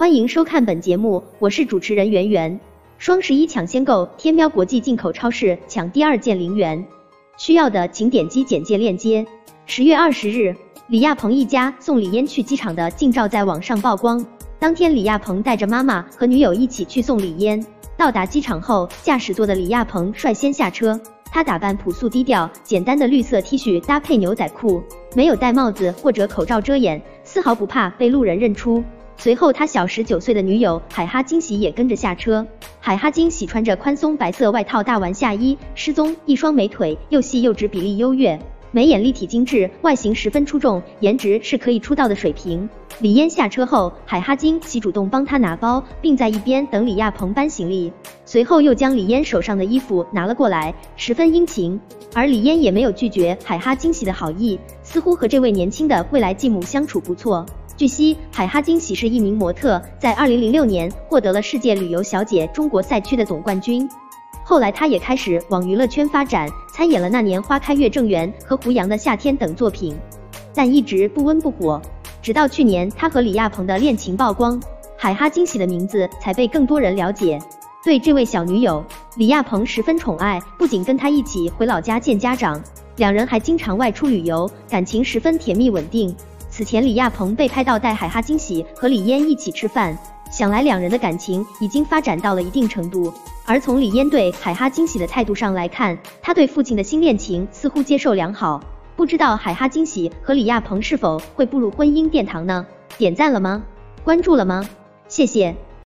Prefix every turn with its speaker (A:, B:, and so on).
A: 欢迎收看本节目，我是主持人圆圆。双十一抢先购，天喵国际进口超市抢第二件零元，需要的请点击简介链接。十月二十日，李亚鹏一家送李嫣去机场的近照在网上曝光。当天，李亚鹏带着妈妈和女友一起去送李嫣。到达机场后，驾驶座的李亚鹏率先下车，他打扮朴素低调，简单的绿色 T 恤搭配牛仔裤，没有戴帽子或者口罩遮掩，丝毫不怕被路人认出。随后，他小十九岁的女友海哈金喜也跟着下车。海哈金喜穿着宽松白色外套大玩下衣，失踪，一双美腿又细又直，比例优越，眉眼立体精致，外形十分出众，颜值是可以出道的水平。李嫣下车后，海哈金喜主动帮她拿包，并在一边等李亚鹏搬行李，随后又将李嫣手上的衣服拿了过来，十分殷勤。而李嫣也没有拒绝海哈金喜的好意，似乎和这位年轻的未来继母相处不错。据悉，海哈金喜是一名模特，在二零零六年获得了世界旅游小姐中国赛区的总冠军。后来，她也开始往娱乐圈发展，参演了那年《花开月正圆》和《胡杨的夏天》等作品，但一直不温不火。直到去年，她和李亚鹏的恋情曝光，海哈金喜的名字才被更多人了解。对这位小女友，李亚鹏十分宠爱，不仅跟她一起回老家见家长，两人还经常外出旅游，感情十分甜蜜稳定。此前，李亚鹏被拍到带海哈惊喜和李嫣一起吃饭，想来两人的感情已经发展到了一定程度。而从李嫣对海哈惊喜的态度上来看，他对父亲的新恋情似乎接受良好。不知道海哈惊喜和李亚鹏是否会步入婚姻殿堂呢？点赞了吗？关注了吗？谢谢。